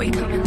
We come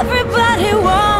Everybody wants